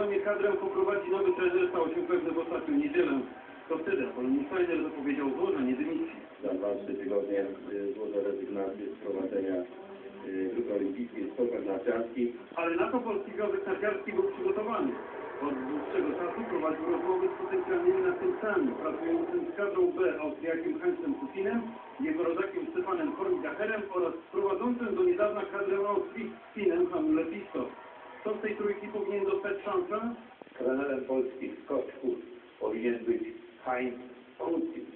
sezonie kadrę poprowadzi nowy trener, stało się pewne w ostatnią niedzielę. To wtedy Apollonis Steiner zapowiedział złożenie dymisji. Za 2-3 tygodnie y, złożę rezygnację z prowadzenia y, grupy olimpijskiej w sportach narciarskich. Ale na to Polski Związek Narciarski był przygotowany. Od dłuższego czasu prowadził rozmowy z potencjalnymi następcami, pracującym z kadrą B Austriakiem Hansem Putinem, jego rodakiem Stefanem Korngacherem oraz prowadzącym do niedawna kadrę Austrii Finem Hamule Pisto. Kto z tej trójki powinien dostać szansę? trenerem polskich skoczków powinien być Heinz Kucin.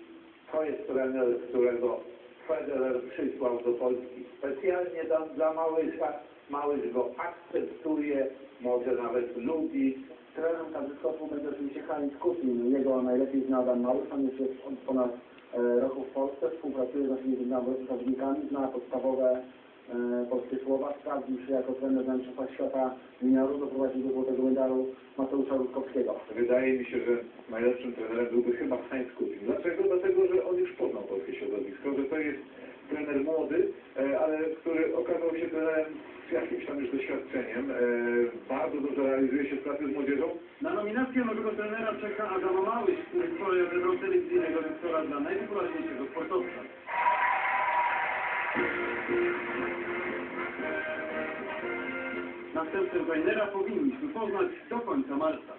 To jest trener, którego Federer przysłał do Polski specjalnie tam dla Małysza. Małysz go akceptuje, może nawet lubi. Trenerem kadry skoku będzie oczywiście Heinz Kusin. Jego najlepiej zna Adam Małysz, on już jest od ponad e, roku w Polsce, współpracuje z naszymi zawodnikami, zna podstawowe e, polskie słowa, sprawdził się jako trener na Mistrzostwach Świata Juniorów, doprowadził do złotego medalu Mateusza Rutkowskiego. Wydaje mi się, że najlepszym trenerem byłby chyba Heinz Kucin. Dlaczego? Dlatego, że on już poznał polskie środowisko, że to jest trener młody, e, ale który okazał się trenerem z jakimś tam już doświadczeniem. E, Bardzo dobrze realizuje się w pracy z młodzieżą. Na nominację nowego trenera czeka Adam Małysz, który wczoraj odebrał telewizyjnego lektora dla najpopularniejszego sportowca. Następcę trenera powinniśmy poznać do końca marca.